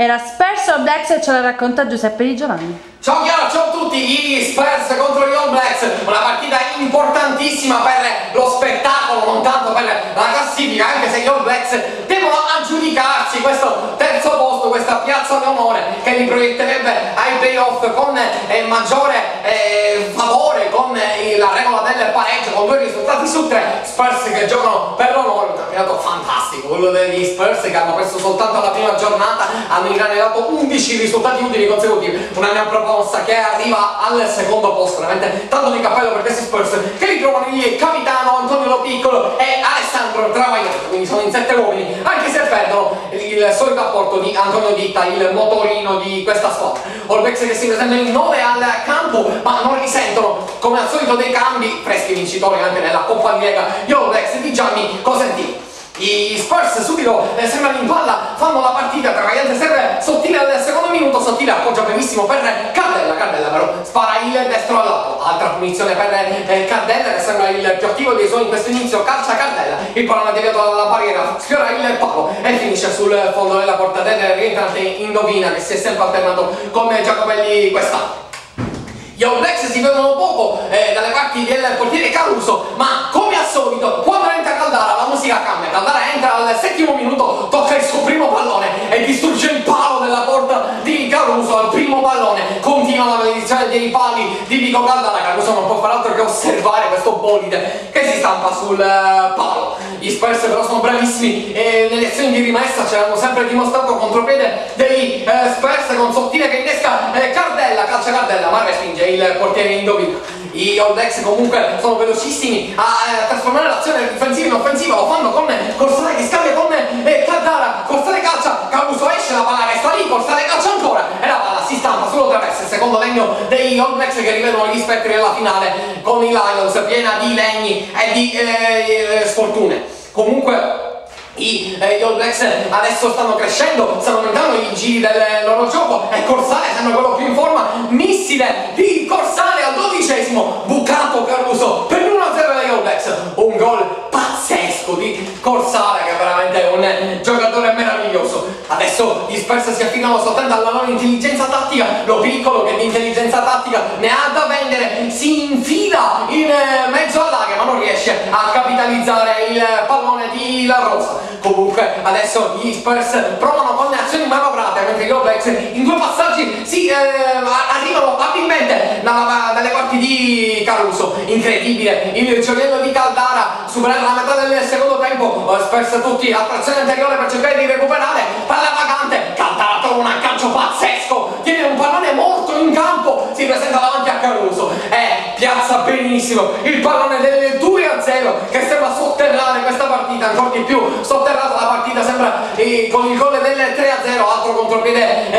Era Spurs All Blacks e ce la racconta Giuseppe Di Giovanni. Ciao Chiara, ciao a tutti, gli Spurs contro gli All Blacks, una partita importantissima per lo spettacolo, non tanto per la classifica, anche se gli All Blacks devono aggiudicarsi questo terzo posto, questa piazza d'onore che li proietterebbe ai playoff con eh, maggiore eh, favore, del pareggio, con due risultati su tre, Spurs che giocano per l'onore, un campionato fantastico, quello degli Spurs che hanno perso soltanto la prima giornata, hanno inanelato 11 risultati utili consecutivi, una mia proposta che arriva al secondo posto, veramente tanto di cappello per questi Spurs che ritrovano il capitano Antonio Lo Piccolo e Alessandro Travagliato, quindi sono in sette uomini, anche se perdono il solito apporto di Antonio Ditta, il motorino di questa squadra. Olbex che si presentano in 9 al campo, ma non risentono come al solito dei cambi, freschi vincitori anche nella Coppa Lega, gli Olbex di Gianni Cosentini. I Spurs subito eh, sembrano in palla, fanno la partita, Travagliante serve sottile al secondo minuto, sottile appoggia benissimo per Cardella, Cardella però spara il destro al lato, altra punizione per eh, Cardella che sembra il più attivo dei suoi in questo inizio, calcia Cardella, il pallone deviato dalla barriera, sfiora il palo e finisce sul fondo della porta del rientrante Indovina che si è sempre alternato con Giacobelli quest'anno. Gli All si vedono poco eh, dalle parti del portiere Caruso, ma come al solito, quando entra Caldara la musica cambia. Caldara entra al settimo minuto, tocca il suo primo pallone e distrugge il palo della porta di Caruso al primo pallone. Continua la maledizione dei pali di Vico Caldara. Caruso non può fare altro che osservare questo bolide che si stampa sul uh, palo. Gli Spurs però sono bravissimi e nelle azioni di rimessa ce l'hanno sempre dimostrato contropiede dei uh, Spurs con sottile che innesca eh, Cardella, calcia Cardella, ma respinge il portiere indovina. I All Blacks comunque sono velocissimi a, a trasformare l'azione difensiva in offensiva, lo fanno con Corsale che scambia con eh, Caldara, Corsale calcia, Caruso esce, la palla resta lì, Corsale calcia ancora e la palla si stampa sullo traverso, il secondo legno dei All Blacks che rivedono gli spettri della finale con i Lions piena di legni e di eh, sfortune. Comunque i, eh, gli All Blacks adesso stanno crescendo, stanno aumentando i giri del loro gioco. E Corsale sembra quello più in forma, missile di Corsale al dodicesimo, bucato Caruso per 1-0 degli All Blacks, un gol pazzesco di Corsale che è veramente un giocatore meraviglioso. Adesso gli Spurs si affidano soltanto alla loro intelligenza tattica, lo piccolo che di intelligenza tattica ne ha da vendere, si infila in mezzo all'area ma non riesce a capitalizzare il pallone di La Rosa comunque adesso gli Spurs provano con le azioni manovrate mentre gli Blacks in due passaggi si eh, arrivano abilmente dalle parti di Caruso incredibile il gioiello di Caldara superando la metà del secondo tempo Spurs tutti a trazione anteriore per cercare di recuperare. Palla vagante trova un aggancio pazzesco. Tiene un pallone morto in campo si presenta davanti a Caruso. E piazza benissimo il pallone del 2 a 0 che sembra sotterrare questa partita ancora di più. Sotterrata la partita sembra eh, con il gol del 3 a 0 altro contropiede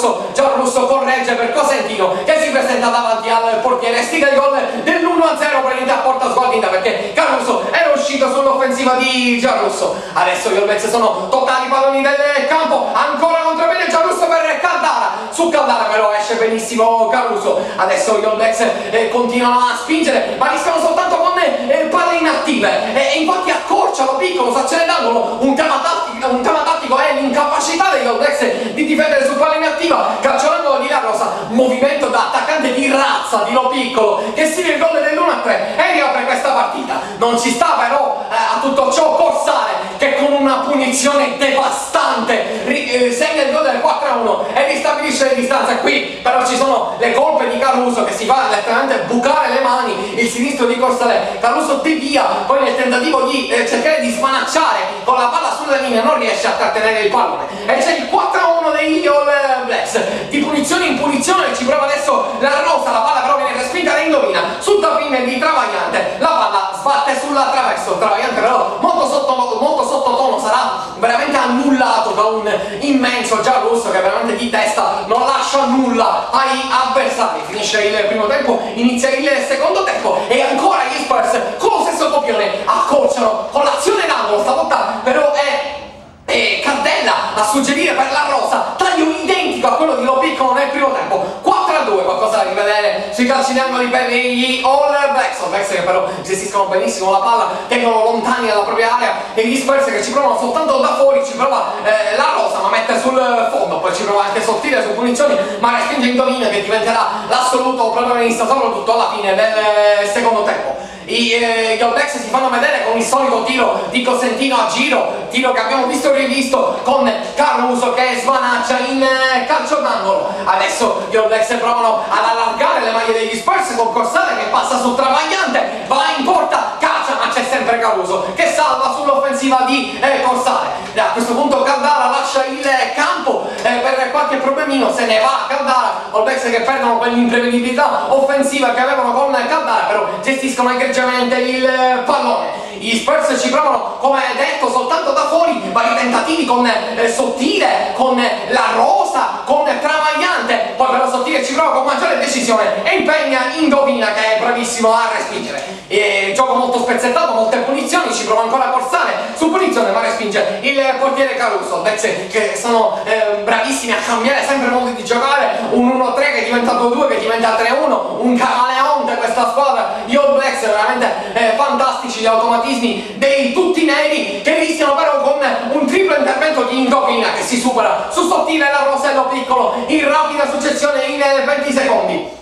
per Gianrusso corregge per Cosentino che si presenta davanti al portiere stiga il gol dell'1 a 0 prendete a porta sguardita perché Caruso era uscito sull'offensiva di Gianrusso. Adesso gli Blacks sono totali palloni del campo ancora contropiede Gianrusso per Caldara. Su Caldara però esce benissimo Caruso. Adesso gli Blacks eh, continuano a spingere ma rischiano soltanto con eh, palle inattive. E, e infatti accorciano piccolo s'accende d'angolo un tema tattico, un tema è l'incapacità degli Blacks di difendere su palla inattiva calcio d'angolo di La Rosa movimento da attaccante di razza di Lo Piccolo che sigue il gol dell'1-3 e per questa partita. Non ci sta però eh, a tutto ciò Corsale che con una punizione devastante eh, segna il gol del 4-1 e ristabilisce le distanze. Qui però ci sono le colpe di Caruso che si fa letteralmente bucare le mani. Il sinistro di Corsale Caruso devia poi nel tentativo di eh, cercare di smanacciare con la palla sulla linea non riesce a trattenere il pallone. E c'è il 4-1 degli All Blacks di punizione in punizione ci prova adesso la Rosa la palla però viene respinta da Indovina. Sul tapine di Travagliante la palla sbatte sulla traverso Travagliante però molto sotto, molto sottotono sarà veramente annullato da un immenso giallo-rosso che veramente di testa non lascia nulla ai avversari. Finisce il primo tempo inizia il secondo tempo e ancora gli Spurs Per gli All Blacks, All Blacks che però gestiscono benissimo la palla, tengono lontani dalla propria area e gli Spurs che ci provano soltanto da fuori, ci prova eh, la rosa ma mette sul fondo, poi ci prova anche sottile su punizioni ma respinge Indovina che diventerà l'assoluto protagonista soprattutto alla fine del eh, secondo tempo i, eh, gli All si fanno vedere con il solito tiro di Cosentino a giro, tiro che abbiamo visto e rivisto con Caruso che smanaccia in eh, calcio d'angolo. Adesso gli All provano ad allargare le maglie degli Spurs con Corsale che passa su Travagliante, va in porta, calcia ma c'è sempre Caruso che salva sull'offensiva di eh, Corsale. E a questo punto Caldara lascia il campo eh, qualche problemino, se ne va Caldara, All Blacks che perdono quell'imprevedibilità offensiva che avevano con Caldara, però gestiscono egregiamente il pallone. Gli Spurs ci provano, come detto, soltanto da fuori, vari tentativi con eh, Sottile, con la Rosa, con Travagliante, poi però Sottile ci prova con maggiore decisione e impegna Indovina che è bravissimo a respingere. E, gioco molto spezzettato, molte punizioni, ci prova ancora a corsare su punizione ma respinge il portiere Caruso, Bex che sono eh, bravissimi a cambiare sempre modi di giocare, un 1-3 che diventa 2-2, che diventa 3-1, un camaleonte questa squadra, gli All Blacks veramente eh, fantastici gli automatismi dei tutti neri che rischiano però con un triplo intervento di Indovina che si supera su sottile la Rosello piccolo in rapida successione in 20 secondi.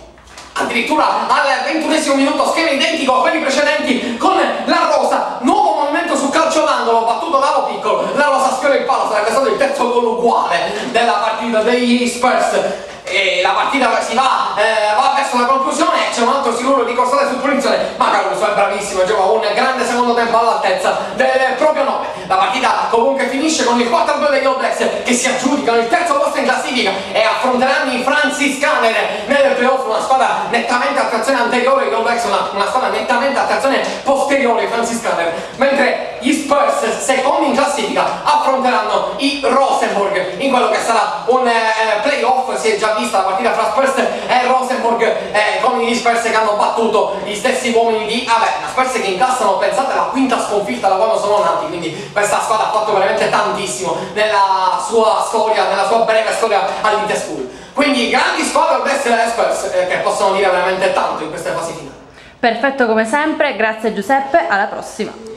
Addirittura al ventunesimo minuto schema identico a quelli precedenti con la Rosa nuovo movimento su calcio d'angolo battuto da Lo Piccolo. La Rosa sfiora il palo sarebbe stato il terzo gol uguale della partita degli Spurs e la partita si va, eh, va verso la conclusione c'è un altro sicuro di costare su punizione ma Caruso è bravissimo gioca un grande secondo tempo all'altezza del proprio nome. La partita comunque finisce con il 4-2 degli All che si aggiudicano il terzo posto in classifica e affronteranno i Franciscaner nel playoff una squadra nettamente a trazione anteriore gli All Blacks una, una squadra nettamente a trazione posteriore i Franciscaner mentre gli Spurs affronteranno i Rosenborg in quello che sarà un eh, playoff. Si è già vista la partita fra Spurs e Rosenborg eh, con gli Spurs che hanno battuto gli stessi uomini di Averna Spurs che incassano pensate la quinta sconfitta da quando sono nati. Quindi questa squadra ha fatto veramente tantissimo nella sua storia nella sua breve storia all'Interschool quindi grandi squadre Best e Spurs eh, che possono dire veramente tanto in queste fasi finali. Perfetto come sempre, grazie Giuseppe, alla prossima!